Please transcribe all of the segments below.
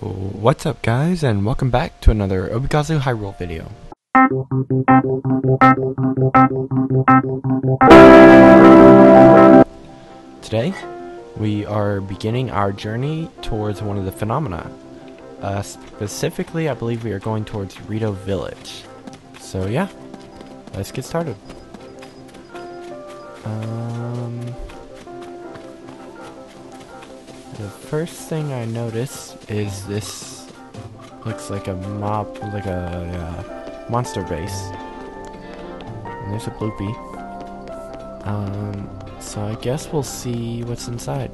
What's up guys and welcome back to another Obikazu Hyrule video. Today, we are beginning our journey towards one of the phenomena. Uh, specifically, I believe we are going towards Rito Village. So yeah, let's get started. Um, the first thing I notice is this looks like a mob, like a uh, monster base. And there's a Blupee. Um, so I guess we'll see what's inside.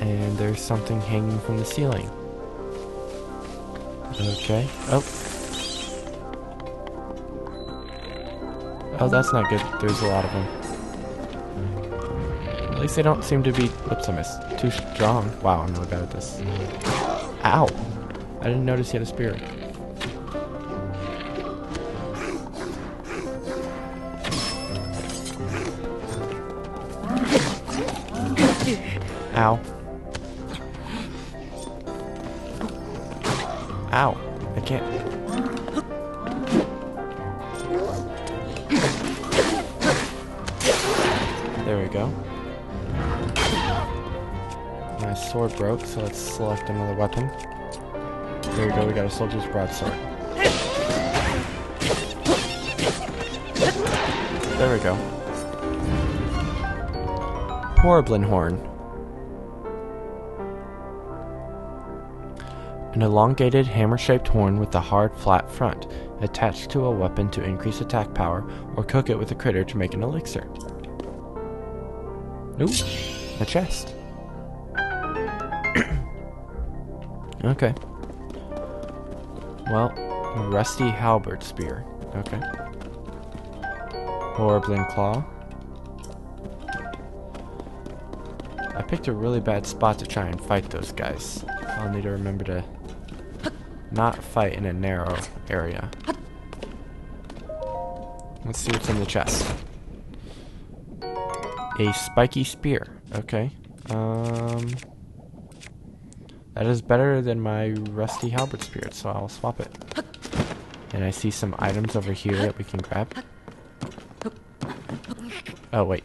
And there's something hanging from the ceiling. Okay. Oh. Oh, that's not good. There's a lot of them. At least they don't seem to be... Whoops, I missed. Too strong. Wow, I'm really bad at this. Mm-hmm. Ow! I didn't notice he had a spear. Ow. Ow. I can't. There we go. Sword broke, so let's select another weapon. There we go, we got a soldier's broadsword. There we go. Horriblin horn. An elongated hammer-shaped horn with a hard, flat front, attached to a weapon to increase attack power, or cook it with a critter to make an elixir. Ooh, a chest. Okay. Well, rusty halberd spear. Okay. Horriblin claw. I picked a really bad spot to try and fight those guys. I'll need to remember to not fight in a narrow area. Let's see what's in the chest. A spiky spear. Okay. Um, that is better than my rusty halberd spear, so I'll swap it. And I see some items over here that we can grab. Oh, wait.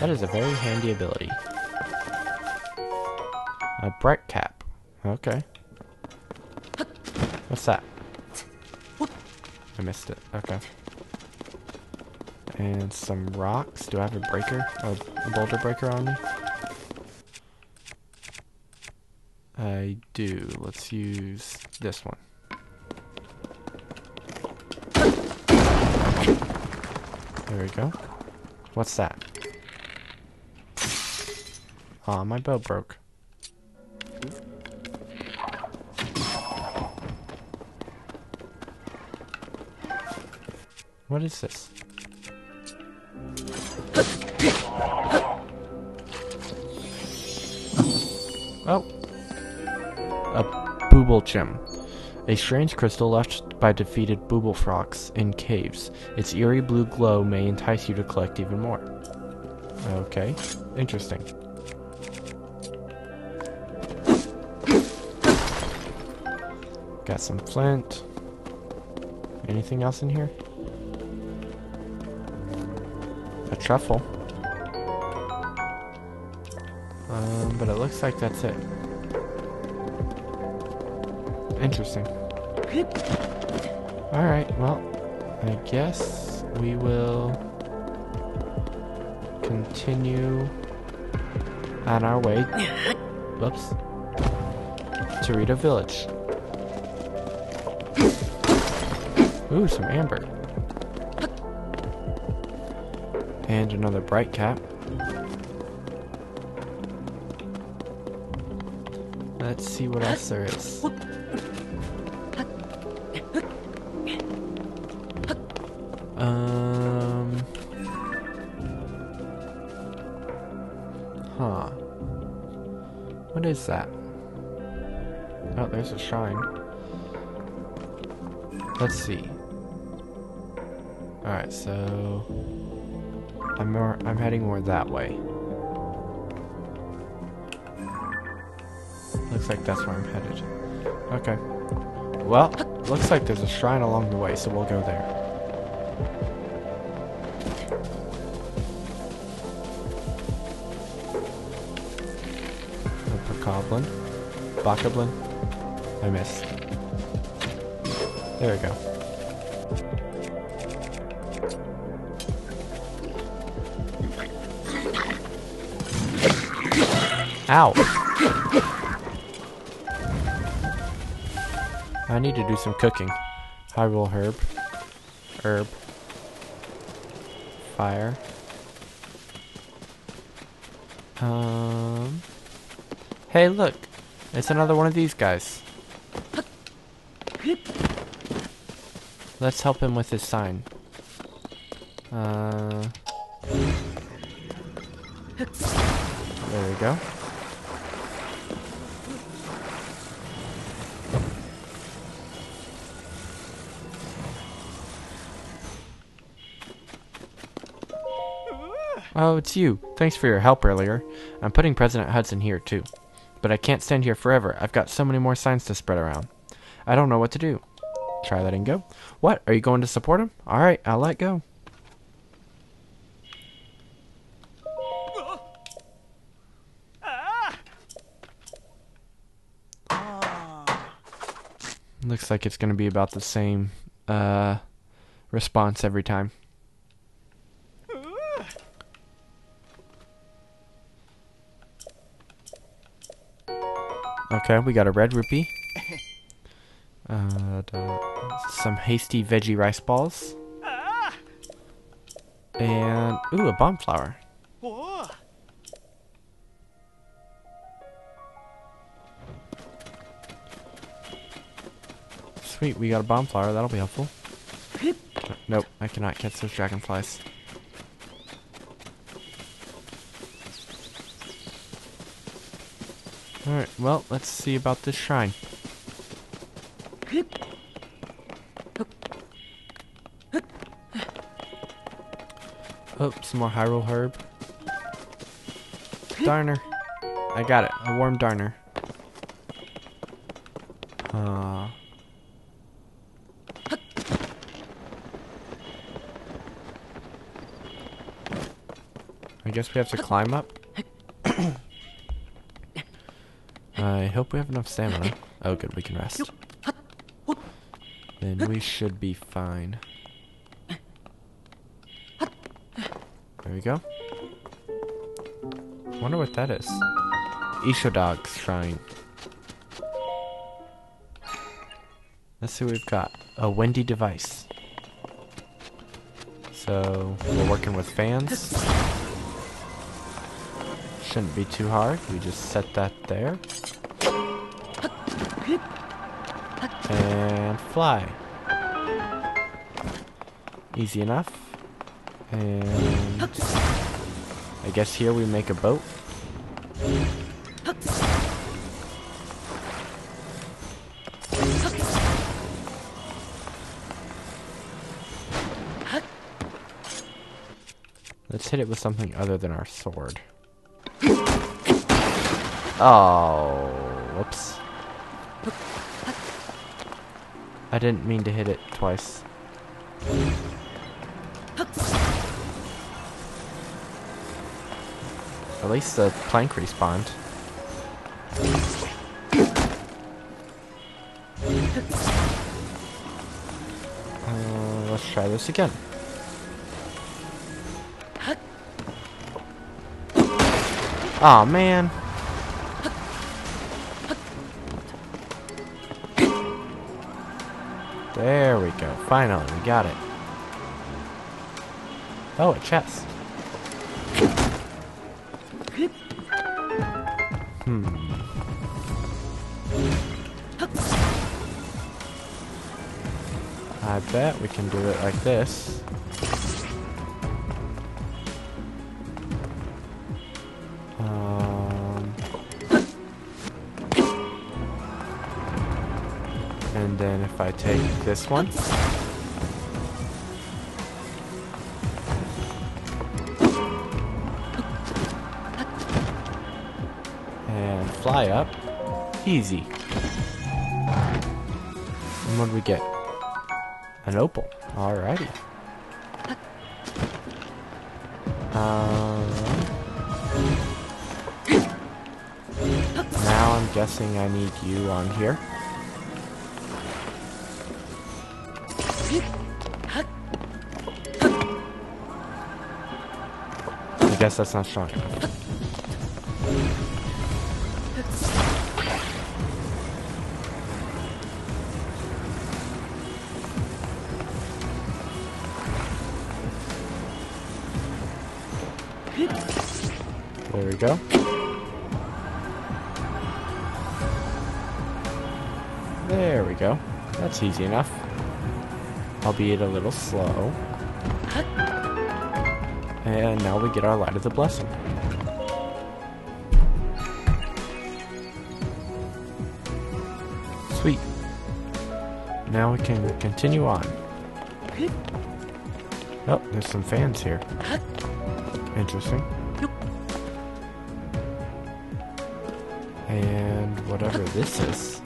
That is a very handy ability. A bright cap. Okay. What's that? I missed it. Okay. And some rocks. Do I have a breaker? A boulder breaker on me? I do. Let's use this one. There we go. What's that? Aw, oh, my bow broke. What is this? Oh. Gem. A strange crystal left by defeated Bubbulfrogs in caves. Its eerie blue glow may entice you to collect even more. Okay. Interesting. Got some flint. Anything else in here? A truffle. Um, but it looks like that's it. Interesting. Alright, well, I guess we will continue on our way. Whoops. To Rito Village. Ooh, some amber. And another bright cap. Let's see what else there is. There's a shrine. Let's see. Alright, so... I'm more I'm heading more that way. Looks like that's where I'm headed. Okay. Well, looks like there's a shrine along the way, so we'll go there. Bokoblin. Bokoblin. I missed. There we go. Ow! I need to do some cooking. Hyrule herb. Herb. Fire. Um. Hey, look. It's another one of these guys. Let's help him with his sign. Uh. There we go. Oh, it's you. Thanks for your help earlier. I'm putting President Hudson here, too. But I can't stand here forever. I've got so many more signs to spread around. I don't know what to do. Try letting go. What? Are you going to support him? Alright, I'll let go. Looks like it's going to be about the same uh, response every time. Okay, we got a red rupee. Uh, some hasty veggie rice balls. And, ooh, a bomb flower. Sweet, we got a bomb flower. That'll be helpful. Nope, I cannot catch those dragonflies. Alright, well, let's see about this shrine. Oh, some more Hyrule Herb. Darner. I got it. A warm Darner. Uh... I guess we have to climb up. I hope we have enough stamina. Oh good, we can rest. Then we should be fine. We go. Wonder what that is. Ishodag's shrine. Let's see what we've got. A windy device. So, we're working with fans. Shouldn't be too hard. We just set that there. And fly. Easy enough. And I guess here we make a boat. Let's hit it with something other than our sword. Oh, whoops. I didn't mean to hit it twice. At least the plank respawned. Uh, let's try this again. oh, man. There we go. Finally, we got it. Oh, a chest. Hmm. I bet we can do it like this. Um, and then if I take this one. Easy. And what do we get? An opal. Alrighty. Um, now I'm guessing I need you on here. I guess that's not strong enough. There we go. There we go. That's easy enough. Albeit a little slow. And now we get our Light of the Blessing. Sweet. Now we can continue on. Oh, there's some fans here. Interesting. And whatever this is.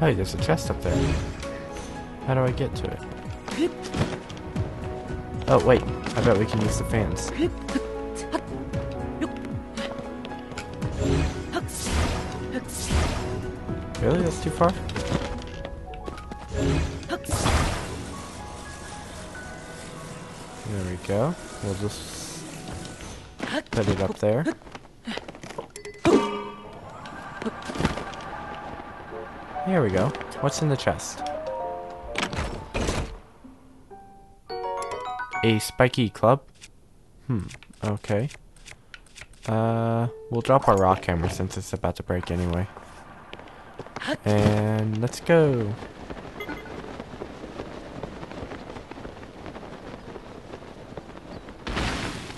Hey, there's a chest up there. How do I get to it? Oh, wait. I bet we can use the fans. Really? That's too far? There we go. We'll just put it up there. Here we go. What's in the chest? A spiky club? Hmm, okay. Uh, we'll drop our rock hammer since it's about to break anyway. And let's go.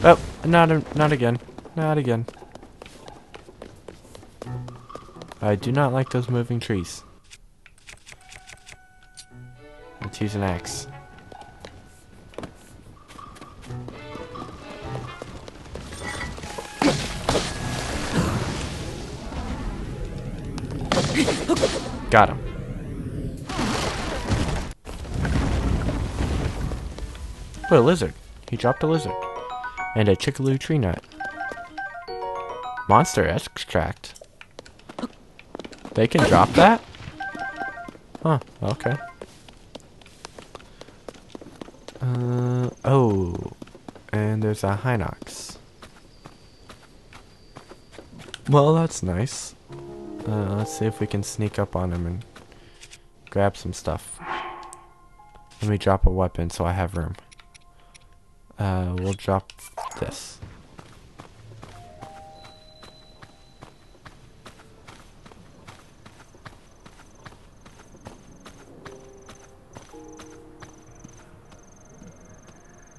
Oh, not not again. Not again. I do not like those moving trees. Let's use an axe. Got him. What a lizard. He dropped a lizard. And a chickaloo tree nut. Monster extract. They can drop that? Huh, okay. Uh, oh. And there's a Hinox. Well, that's nice. Uh, let's see if we can sneak up on him and grab some stuff. Let me drop a weapon so I have room. Uh, we'll drop this.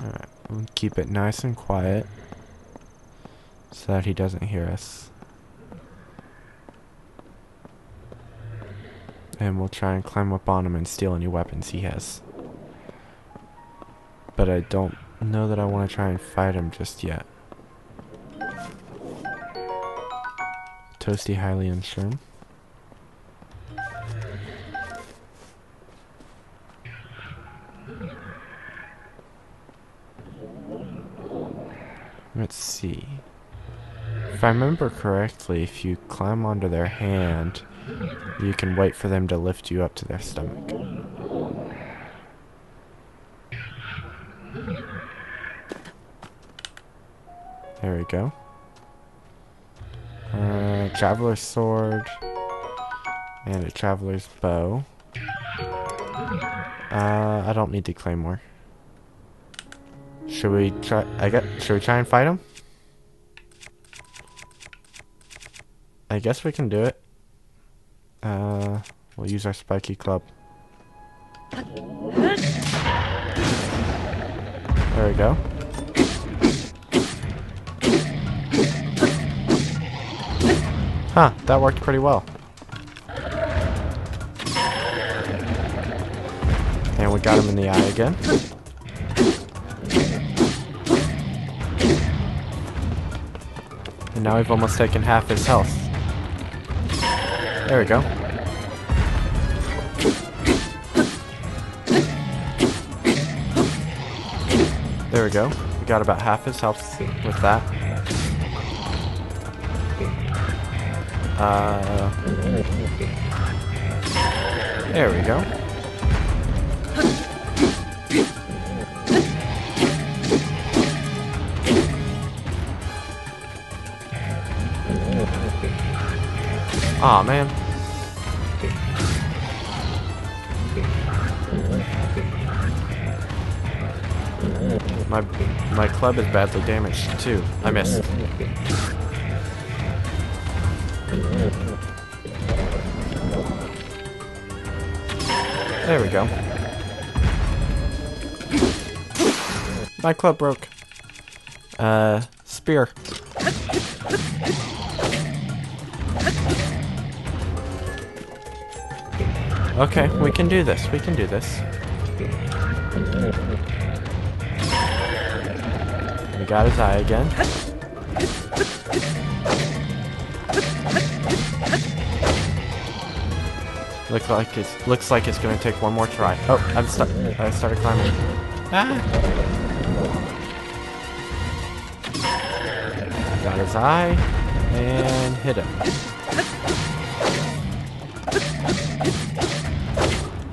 Alright, keep it nice and quiet so that he doesn't hear us. And we'll try and climb up on him and steal any weapons he has. But I don't know that I want to try and fight him just yet. Toasty Hylian Shroom. Let's see. If I remember correctly, if you climb onto their hand, you can wait for them to lift you up to their stomach. There we go. Uh, traveler's sword. And a traveler's bow. Uh, I don't need the claymore. Should we try? I get. Should we try and fight him? I guess we can do it. Uh, we'll use our spiky club. There we go. Huh, that worked pretty well. And we got him in the eye again. And now we've almost taken half his health. There we go. There we go. We got about half his health with that. Uh, there we go. Aw, man. My my club is badly damaged too. I missed. There we go. My club broke. Uh, spear. Okay, we can do this. We can do this. We got his eye again. Look like it's looks like it's gonna take one more try. Oh, I'm stuck. I started climbing. Ah! Got his eye and hit him.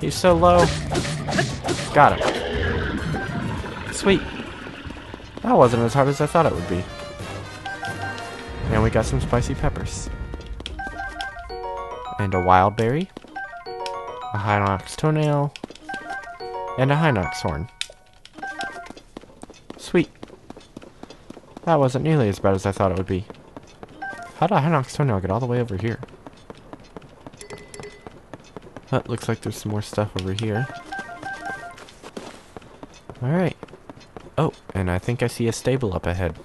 He's so low. Got him. Sweet. That wasn't as hard as I thought it would be. And we got some spicy peppers. And a wild berry. A Hinox toenail. And a Hinox horn. Sweet. That wasn't nearly as bad as I thought it would be. How did a Hinox toenail get all the way over here? That looks like there's some more stuff over here. Alright. Oh, and I think I see a stable up ahead.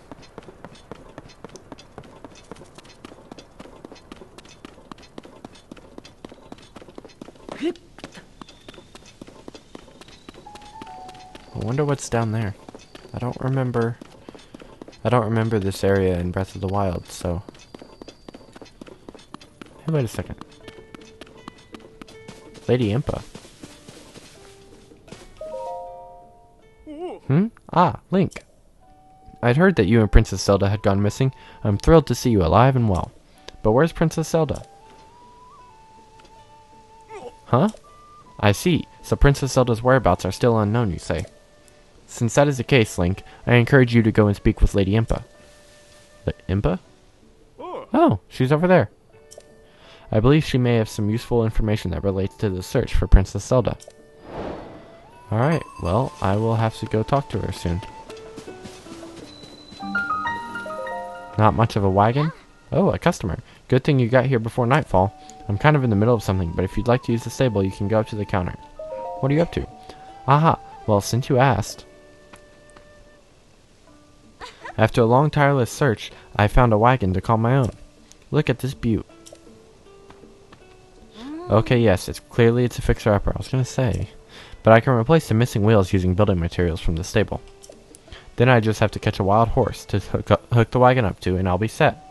Down there. I don't remember... I don't remember this area in Breath of the Wild, so... Hey, wait a second. Lady Impa. Hmm? Ah, Link. I'd heard that you and Princess Zelda had gone missing. I'm thrilled to see you alive and well. But where's Princess Zelda? Huh? I see. So Princess Zelda's whereabouts are still unknown, you say. Since that is the case, Link, I encourage you to go and speak with Lady Impa. The Impa? Oh, she's over there. I believe she may have some useful information that relates to the search for Princess Zelda. Alright, well, I will have to go talk to her soon. Not much of a wagon? Oh, a customer. Good thing you got here before nightfall. I'm kind of in the middle of something, but if you'd like to use the stable, you can go up to the counter. What are you up to? Aha, well, since you asked. After a long tireless search, I found a wagon to call my own. Look at this beaut. Mm. Okay, yes, it's clearly it's a fixer-upper, I was gonna say. But I can replace the missing wheels using building materials from the stable. Then I just have to catch a wild horse to hook, up, hook the wagon up to, and I'll be set.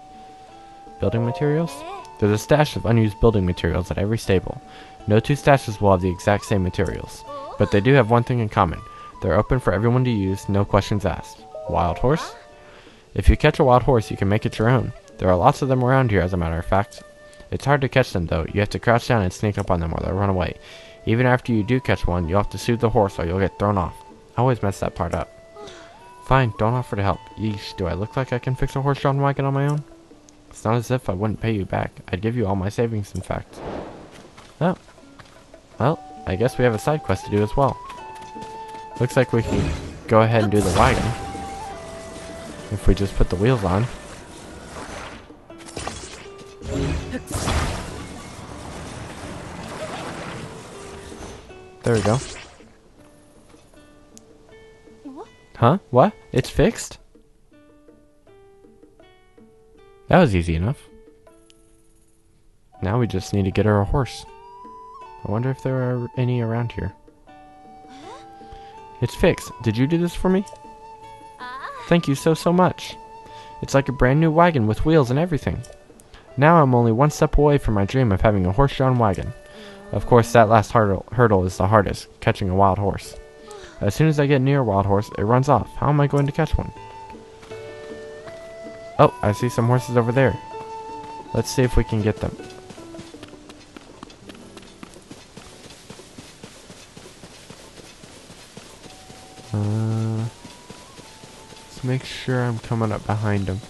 Building materials? There's a stash of unused building materials at every stable. No two stashes will have the exact same materials. But they do have one thing in common. They're open for everyone to use, no questions asked. Wild horse? If you catch a wild horse, you can make it your own. There are lots of them around here, as a matter of fact. It's hard to catch them, though. You have to crouch down and sneak up on them or they'll run away. Even after you do catch one, you'll have to soothe the horse or you'll get thrown off. I always mess that part up. Fine, don't offer to help. Yeesh, do I look like I can fix a horse-drawn wagon on my own? It's not as if I wouldn't pay you back. I'd give you all my savings, in fact. Oh. Well, I guess we have a side quest to do as well. Looks like we can go ahead and do the wagon. If we just put the wheels on. There we go. Huh? What? It's fixed? That was easy enough. Now we just need to get her a horse. I wonder if there are any around here. It's fixed. Did you do this for me? Thank you so, so much. It's like a brand new wagon with wheels and everything. Now I'm only one step away from my dream of having a horse-drawn wagon. Of course, that last hurdle, hurdle is the hardest, catching a wild horse. As soon as I get near a wild horse, it runs off. How am I going to catch one? Oh, I see some horses over there. Let's see if we can get them. Make sure I'm coming up behind them.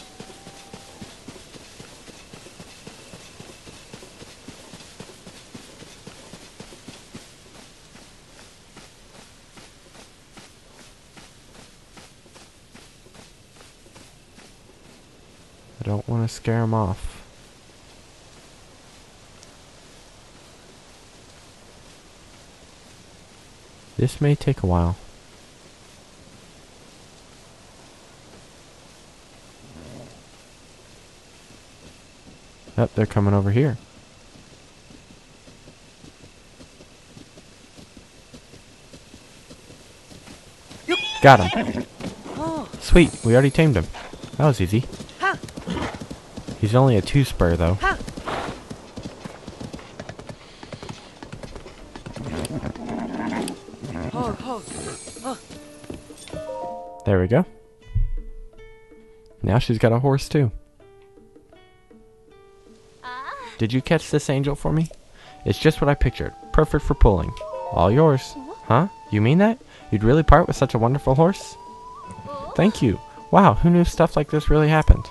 I don't want to scare them off. This may take a while. Yep, they're coming over here. Got him. Sweet, we already tamed him. That was easy. He's only a two spur though. There we go. Now she's got a horse too. Did you catch this angel for me? It's just what I pictured. Perfect for pulling. All yours. Huh? You mean that? You'd really part with such a wonderful horse? Thank you. Wow, who knew stuff like this really happened?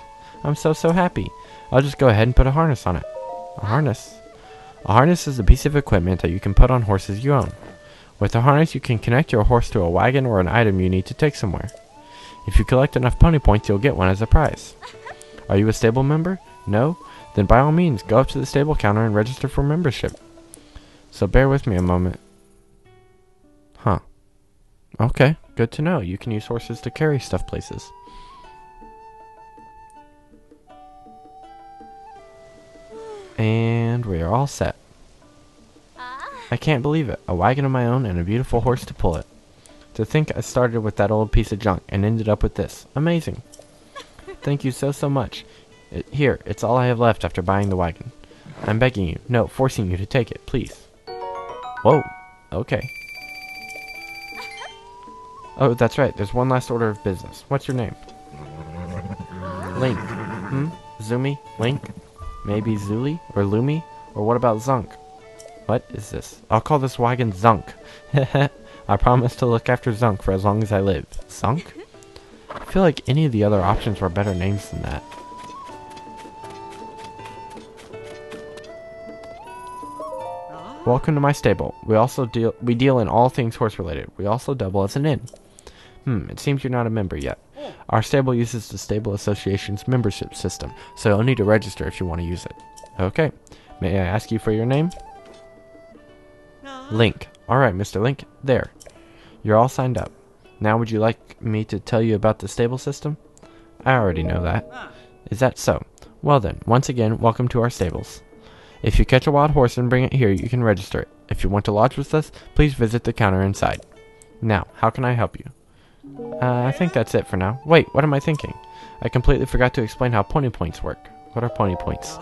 I'm so, so happy. I'll just go ahead and put a harness on it. A harness? A harness is a piece of equipment that you can put on horses you own. With a harness, you can connect your horse to a wagon or an item you need to take somewhere. If you collect enough pony points, you'll get one as a prize. Are you a stable member? No? Then by all means, go up to the stable counter and register for membership. So bear with me a moment. Huh. Okay, good to know. You can use horses to carry stuff places. And we are all set. I can't believe it. A wagon of my own and a beautiful horse to pull it. To think I started with that old piece of junk and ended up with this. Amazing. Thank you so, so much. It, here, it's all I have left after buying the wagon. I'm begging you, no, forcing you to take it, please. Whoa. Okay. Oh, that's right. There's one last order of business. What's your name? Link. Hmm? Zumi? Link? Maybe Zuli? Or Lumi? Or what about Zunk? What is this? I'll call this wagon Zunk. I promise to look after Zunk for as long as I live. Zunk? I feel like any of the other options were better names than that. Welcome to my stable. We also deal we deal in all things horse related. We also double as an inn. Hmm, it seems you're not a member yet. Our stable uses the Stable Association's membership system, so you'll need to register if you want to use it. Okay. May I ask you for your name? Link. Alright, Mr. Link. There. You're all signed up. Now would you like me to tell you about the stable system? I already know that. Is that so? Well then, once again, welcome to our stables. If you catch a wild horse and bring it here, you can register it. If you want to lodge with us, please visit the counter inside. Now, how can I help you? Uh, I think that's it for now. Wait, what am I thinking? I completely forgot to explain how pony points work. What are pony points?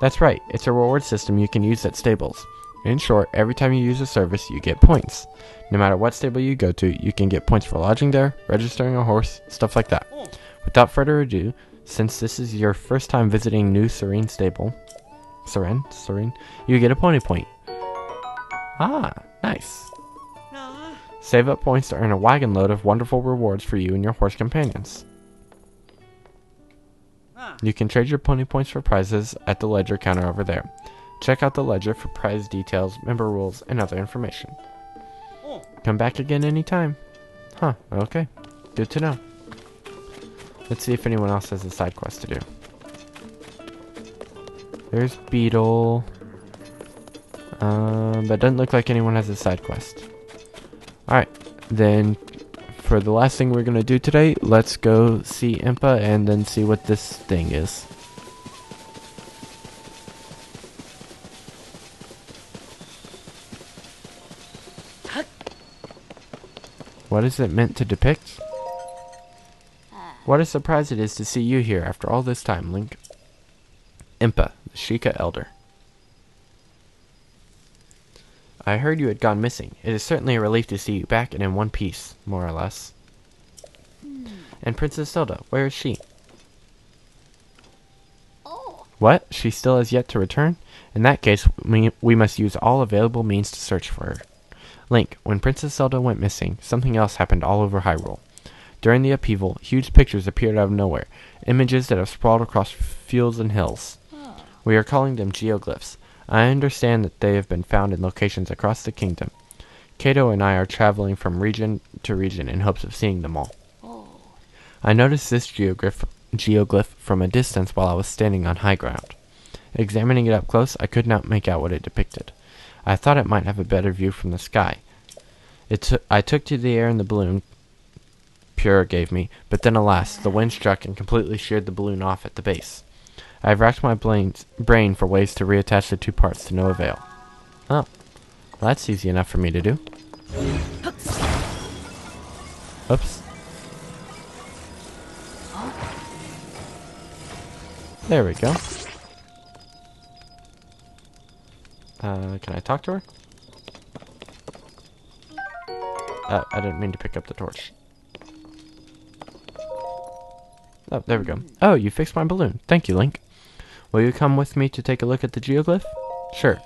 That's right, it's a reward system you can use at stables. In short, every time you use a service, you get points. No matter what stable you go to, you can get points for lodging there, registering a horse, stuff like that. Without further ado, since this is your first time visiting New Serenne Stable, Serenne, Serenne, you get a pony point. Ah, nice. Save up points to earn a wagon load of wonderful rewards for you and your horse companions. You can trade your pony points for prizes at the ledger counter over there. Check out the ledger for prize details, member rules, and other information. Come back again anytime. Huh, okay. Good to know. Let's see if anyone else has a side quest to do. There's Beedle. Um, but doesn't look like anyone has a side quest. Alright, then for the last thing we're going to do today, let's go see Impa and then see what this thing is. What is it meant to depict? What a surprise it is to see you here after all this time, Link. Impa, Sheikah Elder. I heard you had gone missing. It is certainly a relief to see you back and in one piece, more or less. Hmm. And Princess Zelda, where is she? Oh, What? She still has yet to return? In that case, we, we must use all available means to search for her. Link, when Princess Zelda went missing, something else happened all over Hyrule. During the upheaval, huge pictures appeared out of nowhere, images that have sprawled across fields and hills. We are calling them geoglyphs. I understand that they have been found in locations across the kingdom. Cado and I are traveling from region to region in hopes of seeing them all. oh, I noticed this geoglyph, geoglyph from a distance while I was standing on high ground. Examining it up close, I could not make out what it depicted. I thought it might have a better view from the sky. It took I took to the air in the balloon Purah gave me, but then alas, the wind struck and completely sheared the balloon off at the base. I have racked my brain for ways to reattach the two parts to no avail. Oh, well, that's easy enough for me to do. Oops. There we go. Uh, can I talk to her? Uh, I didn't mean to pick up the torch. Oh, there we go. Oh, you fixed my balloon. Thank you, Link. Will you come with me to take a look at the geoglyph? Sure.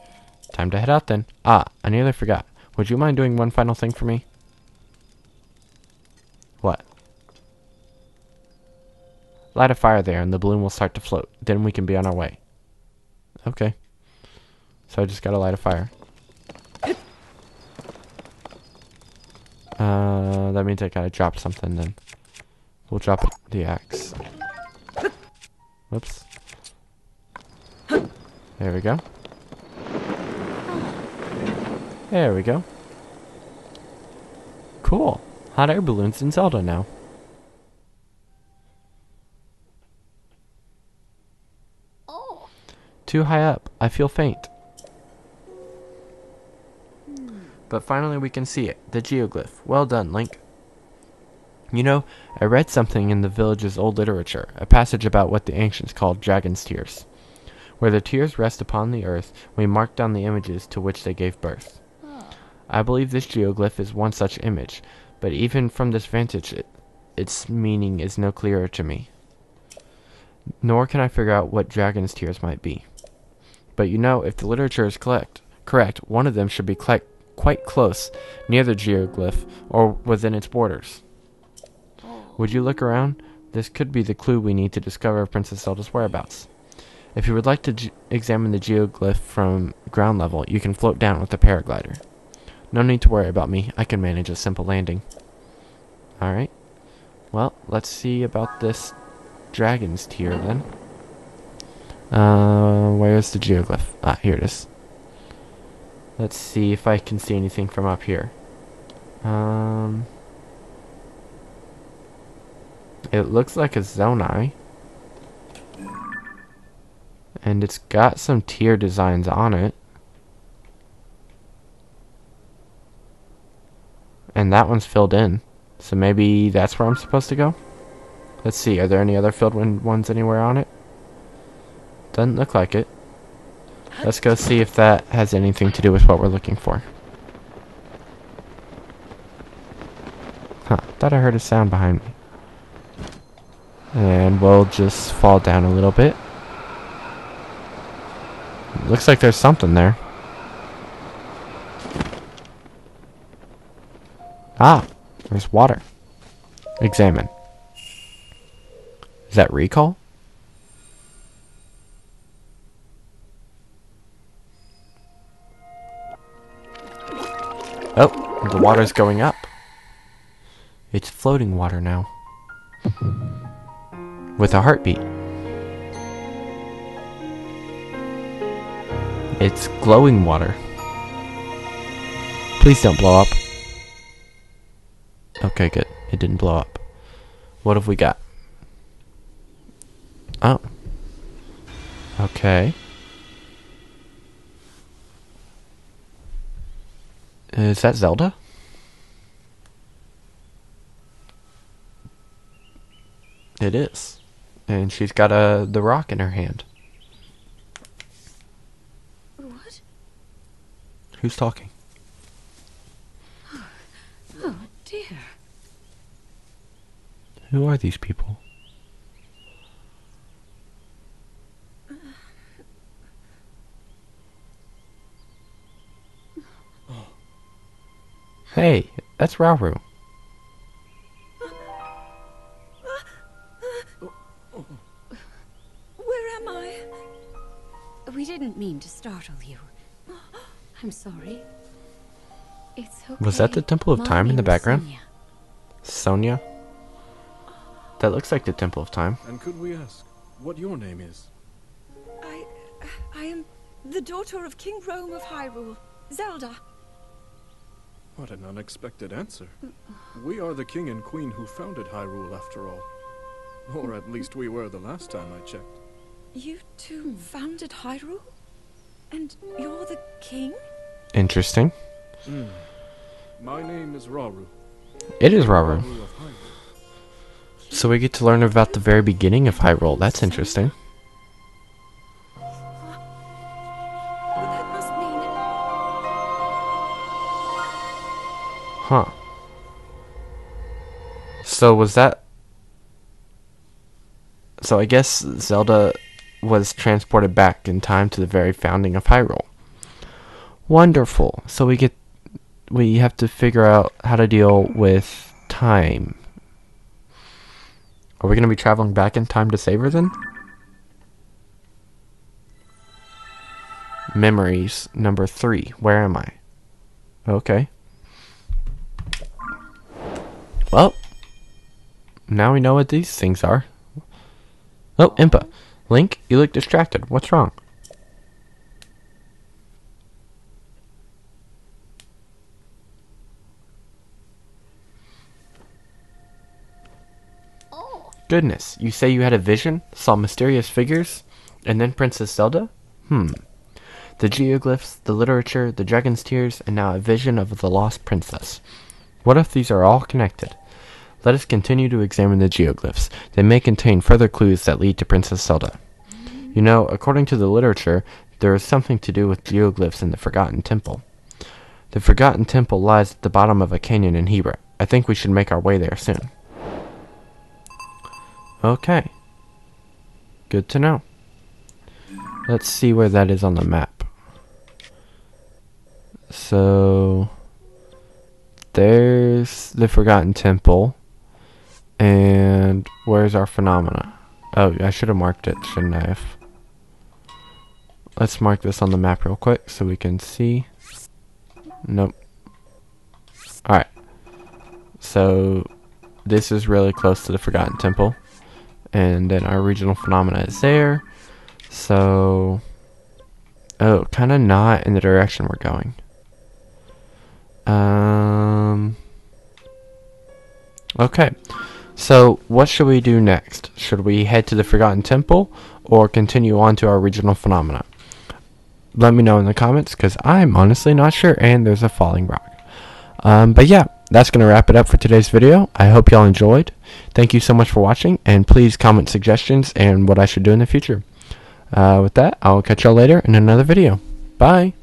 Time to head out then. Ah, I nearly forgot. Would you mind doing one final thing for me? What? Light a fire there and the balloon will start to float. Then we can be on our way. Okay. So I just gotta light a fire. Uh, that means I gotta drop something then. We'll drop the axe. Whoops. There we go. There we go. Cool. Hot air balloons in Zelda now. Too high up. I feel faint. But finally we can see it. The geoglyph. Well done, Link. You know, I read something in the village's old literature, a passage about what the ancients called dragon's tears. Where the tears rest upon the earth, we mark down the images to which they gave birth. I believe this geoglyph is one such image, but even from this vantage, it, its meaning is no clearer to me. Nor can I figure out what dragon's tears might be. But you know, if the literature is correct, correct, one of them should be cl- quite close, near the geoglyph, or within its borders. Oh. Would you look around? This could be the clue we need to discover Princess Zelda's whereabouts. If you would like to examine the geoglyph from ground level, you can float down with a paraglider. No need to worry about me. I can manage a simple landing. Alright. Well, let's see about this dragon's tear then. Uh, where's the geoglyph? Ah, here it is. Let's see if I can see anything from up here. Um, it looks like a Zonai. And it's got some tear designs on it. And that one's filled in. So maybe that's where I'm supposed to go? Let's see, are there any other filled one ones anywhere on it? Doesn't look like it. Let's go see if that has anything to do with what we're looking for. Huh, thought I heard a sound behind me. And we'll just fall down a little bit. Looks like there's something there. Ah, there's water. Examine. Is that recall? Oh, the water's going up. It's floating water now. With a heartbeat. It's glowing water. Please don't blow up. Okay, good. It didn't blow up. What have we got? Oh. Okay. Is that Zelda? It is. And she's got a the rock in her hand. What? Who's talking? Oh, dear. Who are these people? Hey, that's Rauru. Where am I? We didn't mean to startle you. I'm sorry. It's okay. Was that the Temple of My Time in the background? Sonia. Sonia? That looks like the Temple of Time. And could we ask what your name is? I. I am the daughter of King Rhoam of Hyrule, Zelda. What an unexpected answer. We are the king and queen who founded Hyrule, after all. Or at least we were the last time I checked. You two founded Hyrule? And you're the king? Interesting. Hmm. My name is Rauru. It is Rauru. Rauru. So we get to learn about the very beginning of Hyrule. That's interesting. Well, that must mean. Huh. So was that So I guess Zelda was transported back in time to the very founding of Hyrule. Wonderful. So we get we have to figure out how to deal with time. Are we going to be traveling back in time to save her then? Memories number 3. Where am I? Okay. Well, now we know what these things are. Oh, Impa. Link, you look distracted. What's wrong? Goodness, you say you had a vision, saw mysterious figures, and then Princess Zelda? Hmm. The geoglyphs, the literature, the dragon's tears, and now a vision of the lost princess. What if these are all connected? Let us continue to examine the geoglyphs. They may contain further clues that lead to Princess Zelda. You know, according to the literature, there is something to do with geoglyphs in the Forgotten Temple. The Forgotten Temple lies at the bottom of a canyon in Hebra. I think we should make our way there soon. Okay. Good to know. Let's see where that is on the map. So there's the Forgotten Temple. And where's our phenomena? Oh, I should have marked it, shouldn't I have? Let's mark this on the map real quick so we can see. Nope. Alright. So this is really close to the Forgotten Temple and then our regional phenomena is there. So, oh, kind of not in the direction we're going. Um, okay. So, what should we do next? Should we head to the Forgotten Temple or continue on to our regional phenomena? Let me know in the comments because I'm honestly not sure, and there's a falling rock. Um, but yeah, that's going to wrap it up for today's video. I hope y'all enjoyed. Thank you so much for watching, and please comment suggestions and what I should do in the future. Uh, with that, I'll catch y'all later in another video. Bye!